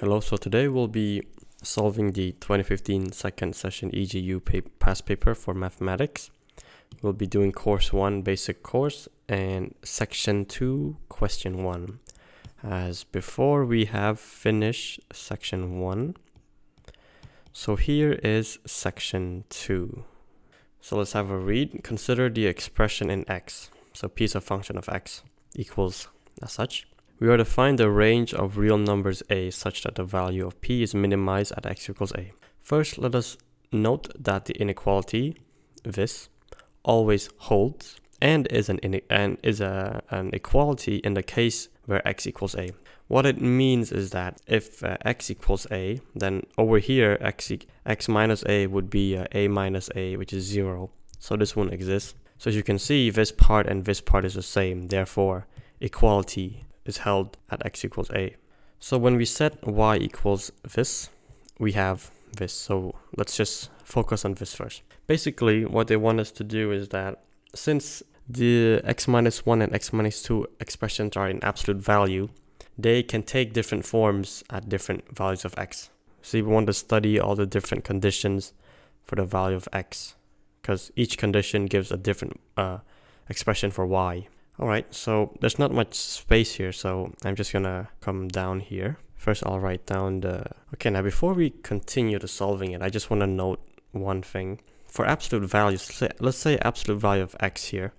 Hello, so today we'll be solving the 2015 second session EJU pa past paper for mathematics. We'll be doing course 1 basic course and section 2 question 1. As before we have finished section 1. So here is section 2. So let's have a read. Consider the expression in x. So piece of function of x equals as such. We are to find the range of real numbers a such that the value of p is minimized at x equals a. First, let us note that the inequality, this, always holds and is an and is a, an equality in the case where x equals a. What it means is that if uh, x equals a, then over here x, e x minus a would be uh, a minus a, which is 0. So this won't exist. So as you can see, this part and this part is the same. Therefore, equality is held at x equals a. So when we set y equals this, we have this. So let's just focus on this first. Basically, what they want us to do is that since the x minus 1 and x minus 2 expressions are in absolute value, they can take different forms at different values of x. So we want to study all the different conditions for the value of x because each condition gives a different uh, expression for y. Alright, so there's not much space here, so I'm just gonna come down here. First, I'll write down the... Okay, now before we continue to solving it, I just want to note one thing. For absolute values, let's say absolute value of x here.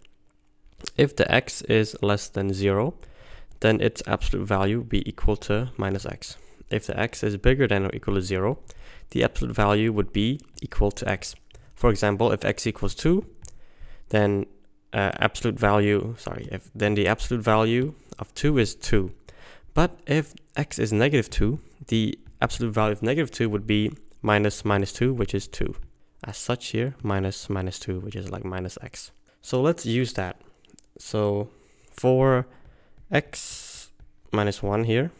If the x is less than 0, then its absolute value would be equal to minus x. If the x is bigger than or equal to 0, the absolute value would be equal to x. For example, if x equals 2, then uh, absolute value, sorry, if then the absolute value of 2 is 2. But if x is negative 2, the absolute value of negative 2 would be minus minus 2, which is 2. As such here, minus minus 2, which is like minus x. So let's use that. So for x minus 1 here,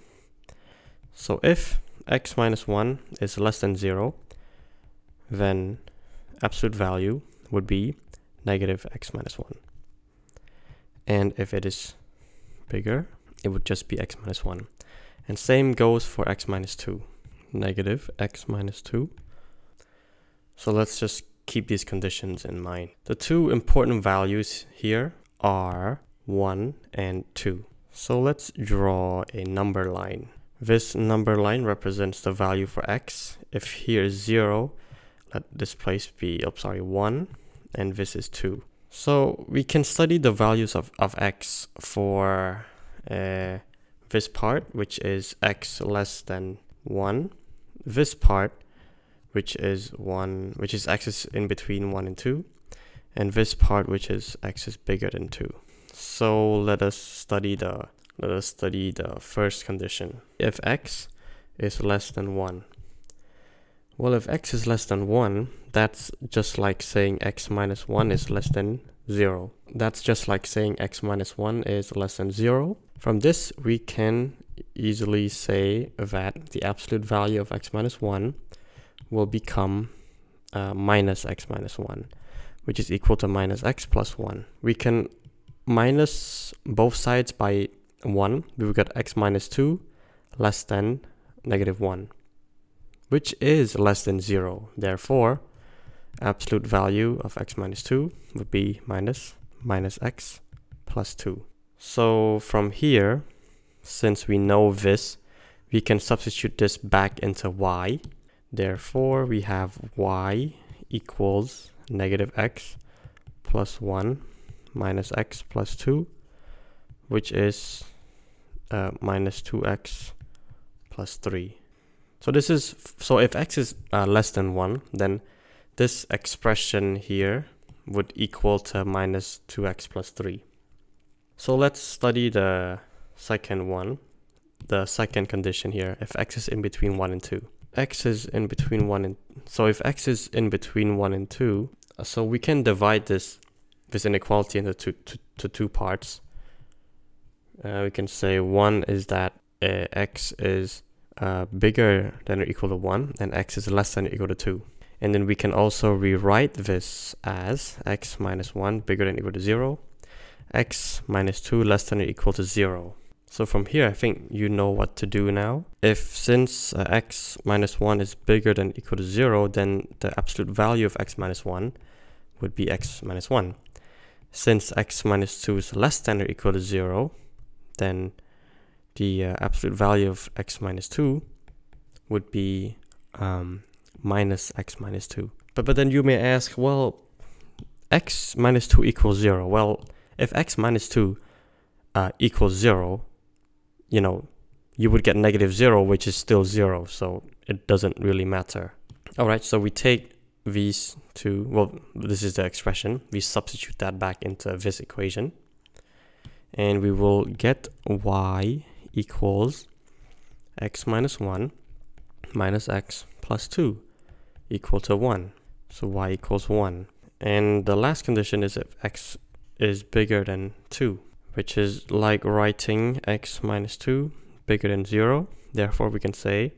so if x minus 1 is less than 0, then absolute value would be negative x minus 1. And if it is bigger, it would just be x minus 1. And same goes for x minus 2. Negative x minus 2. So let's just keep these conditions in mind. The two important values here are 1 and 2. So let's draw a number line. This number line represents the value for x. If here is 0, let this place be, oh sorry, 1 and this is 2. So we can study the values of, of x for uh, this part, which is x less than 1. This part, which is 1, which is x is in between 1 and 2. And this part, which is x is bigger than 2. So let us study the let us study the first condition. If x is less than 1, well, if x is less than 1, that's just like saying x minus 1 is less than 0. That's just like saying x minus 1 is less than 0. From this, we can easily say that the absolute value of x minus 1 will become uh, minus x minus 1, which is equal to minus x plus 1. We can minus both sides by 1. We will get x minus 2 less than negative 1 which is less than 0. Therefore, absolute value of x minus 2 would be minus minus x plus 2. So from here, since we know this, we can substitute this back into y. Therefore, we have y equals negative x plus 1 minus x plus 2, which is uh, minus 2x plus 3. So this is, so if x is uh, less than 1, then this expression here would equal to minus 2x plus 3. So let's study the second one, the second condition here, if x is in between 1 and 2. x is in between 1 and, so if x is in between 1 and 2, uh, so we can divide this, this inequality into two, to, to two parts. Uh, we can say one is that uh, x is uh, bigger than or equal to 1 and x is less than or equal to 2. And then we can also rewrite this as x minus 1 bigger than or equal to 0, x minus 2 less than or equal to 0. So from here, I think you know what to do now. If since uh, x minus 1 is bigger than or equal to 0, then the absolute value of x minus 1 would be x minus 1. Since x minus 2 is less than or equal to 0, then the uh, absolute value of x minus 2 would be um, minus x minus 2. But, but then you may ask, well, x minus 2 equals 0. Well, if x minus 2 uh, equals 0, you know, you would get negative 0, which is still 0, so it doesn't really matter. Alright, so we take these two, well, this is the expression. We substitute that back into this equation. And we will get y equals x minus 1 minus x plus 2 equal to 1. So y equals 1. And the last condition is if x is bigger than 2 which is like writing x minus 2 bigger than 0. Therefore, we can say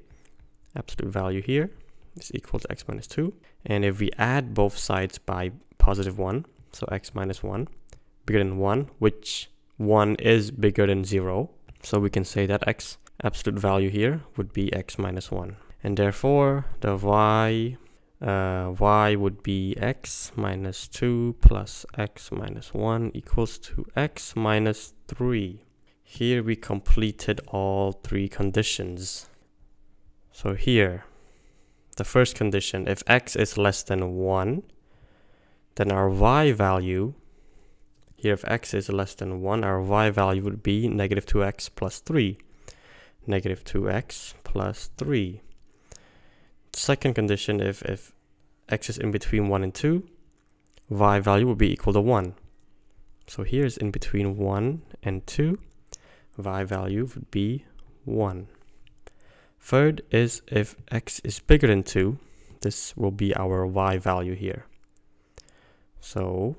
absolute value here is equal to x minus 2. And if we add both sides by positive 1, so x minus 1 bigger than 1, which 1 is bigger than 0. So we can say that x absolute value here would be x minus 1. And therefore, the y uh, y would be x minus 2 plus x minus 1 equals to x minus 3. Here we completed all three conditions. So here, the first condition, if x is less than 1, then our y value, here if x is less than 1, our y value would be negative 2x plus 3. Negative 2x plus 3 second condition, if, if x is in between 1 and 2, y value would be equal to 1. So here is in between 1 and 2, y value would be 1. Third is if x is bigger than 2, this will be our y value here. So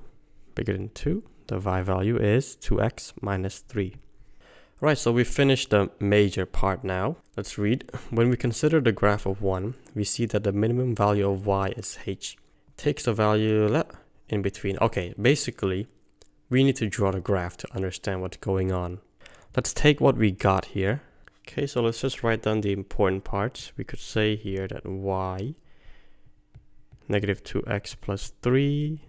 bigger than 2, the y value is 2x minus 3. Right, so we finished the major part now. Let's read. When we consider the graph of 1, we see that the minimum value of y is h. Takes the value in between. Okay, basically, we need to draw the graph to understand what's going on. Let's take what we got here. Okay, so let's just write down the important parts. We could say here that y negative 2x plus 3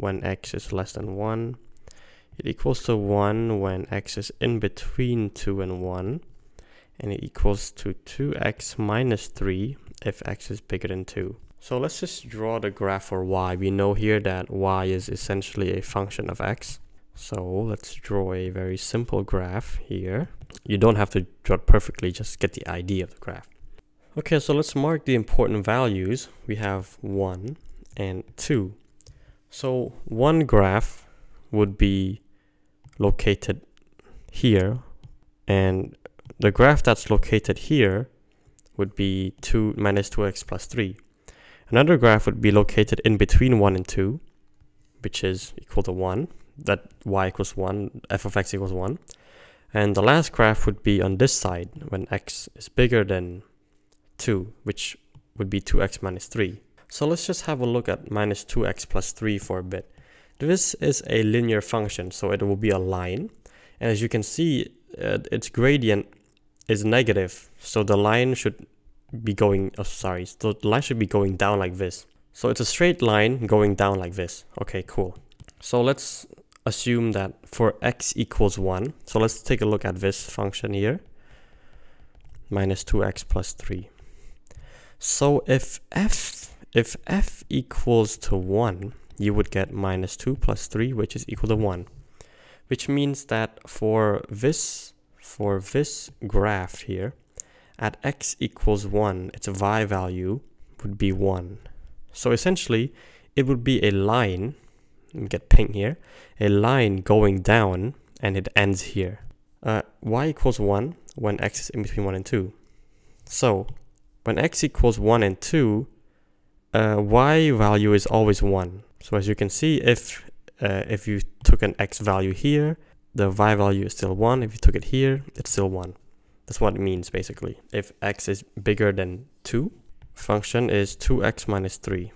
when x is less than 1 it equals to 1 when x is in between 2 and 1. And it equals to 2x minus 3 if x is bigger than 2. So let's just draw the graph for y. We know here that y is essentially a function of x. So let's draw a very simple graph here. You don't have to draw it perfectly, just get the idea of the graph. Okay, so let's mark the important values. We have 1 and 2. So one graph would be located here and the graph that's located here would be 2 minus 2x plus 3. Another graph would be located in between 1 and 2, which is equal to 1, that y equals 1, f of x equals 1. And the last graph would be on this side when x is bigger than 2, which would be 2x minus 3. So let's just have a look at minus 2x plus 3 for a bit. This is a linear function, so it will be a line. And as you can see, uh, its gradient is negative, so the line should be going, oh sorry, so the line should be going down like this. So it's a straight line going down like this. Okay, cool. So let's assume that for x equals 1, so let's take a look at this function here, minus 2x plus 3. So if f, if f equals to 1, you would get minus 2 plus 3, which is equal to 1. Which means that for this, for this graph here, at x equals 1, its y value would be 1. So essentially, it would be a line, get pink here, a line going down and it ends here. Uh, y equals 1 when x is in between 1 and 2. So, when x equals 1 and 2, uh, y value is always 1. So as you can see, if uh, if you took an x value here, the y value is still 1. If you took it here, it's still 1. That's what it means basically. If x is bigger than 2, function is 2x minus 3.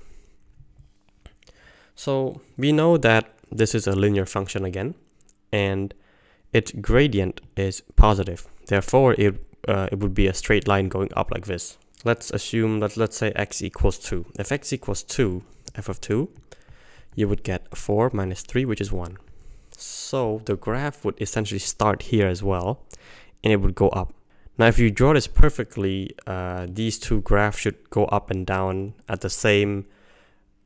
So we know that this is a linear function again. And its gradient is positive. Therefore, it, uh, it would be a straight line going up like this. Let's assume that let's say x equals 2. If x equals 2, f of 2, you would get 4 minus 3, which is 1. So the graph would essentially start here as well, and it would go up. Now, if you draw this perfectly, uh, these two graphs should go up and down at the same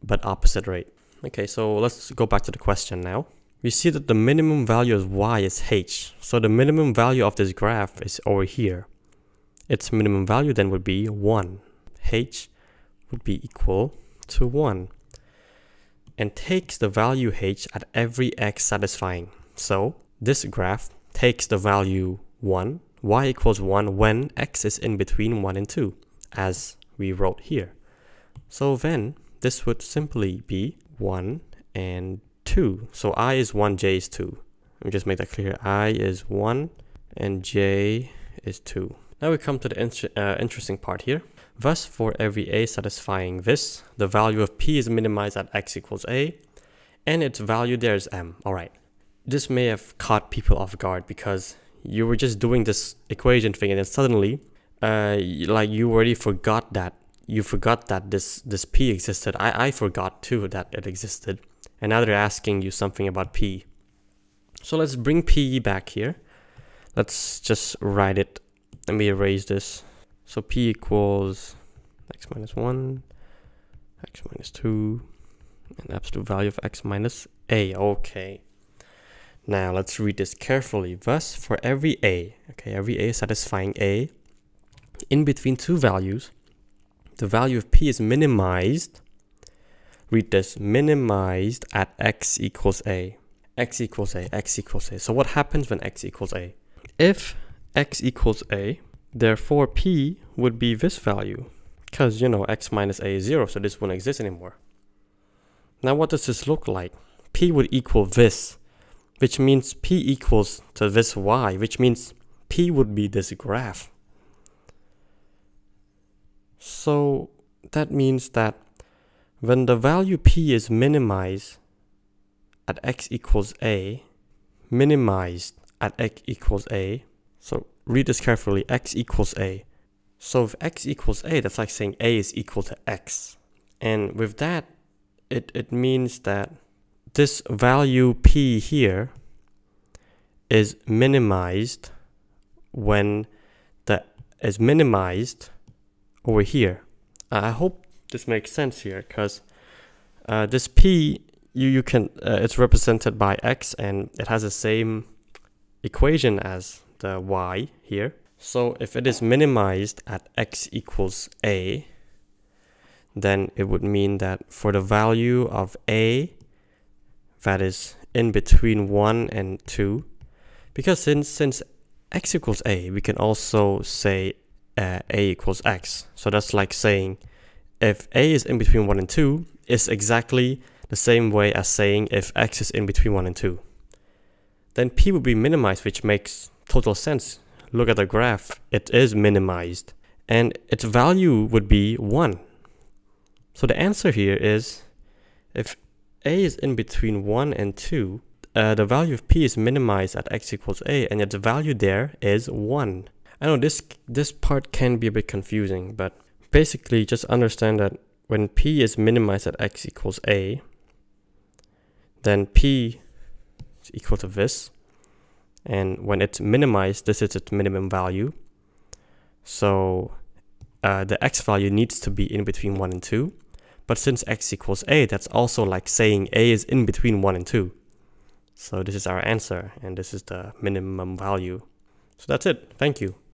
but opposite rate. Okay, so let's go back to the question now. We see that the minimum value of y is h. So the minimum value of this graph is over here. Its minimum value then would be 1. h would be equal to 1 and takes the value h at every x satisfying. So this graph takes the value 1, y equals 1 when x is in between 1 and 2, as we wrote here. So then this would simply be 1 and 2. So i is 1, j is 2. Let me just make that clear. i is 1 and j is 2. Now we come to the uh, interesting part here. Thus, for every a satisfying this, the value of p is minimized at x equals a, and its value there is m. Alright, this may have caught people off guard because you were just doing this equation thing and then suddenly, uh, like you already forgot that, you forgot that this, this p existed. I, I forgot too that it existed. And now they're asking you something about p. So let's bring p back here. Let's just write it. Let me erase this. So p equals x minus 1, x minus 2, and absolute value of x minus a. Okay. Now let's read this carefully. Thus, for every a, okay, every a satisfying a, in between two values, the value of p is minimized. Read this, minimized at x equals a. x equals a, x equals a. So what happens when x equals a? If x equals a, Therefore, p would be this value, because, you know, x minus a is 0, so this wouldn't exist anymore. Now, what does this look like? p would equal this, which means p equals to this y, which means p would be this graph. So that means that when the value p is minimized at x equals a, minimized at x equals a, so read this carefully, x equals a. So if x equals a, that's like saying a is equal to x. And with that, it, it means that this value p here is minimized when the is minimized over here. I hope this makes sense here because uh, this p you you can uh, it's represented by x and it has the same equation as the y here. So if it is minimized at x equals a, then it would mean that for the value of a that is in between 1 and 2, because since, since x equals a, we can also say uh, a equals x. So that's like saying if a is in between 1 and 2, it's exactly the same way as saying if x is in between 1 and 2. Then p would be minimized, which makes total sense. Look at the graph, it is minimized and its value would be 1. So the answer here is if a is in between 1 and 2, uh, the value of p is minimized at x equals a and its value there is 1. I know this, this part can be a bit confusing, but basically just understand that when p is minimized at x equals a, then p is equal to this, and when it's minimized, this is its minimum value. So uh, the x value needs to be in between 1 and 2. But since x equals a, that's also like saying a is in between 1 and 2. So this is our answer, and this is the minimum value. So that's it. Thank you.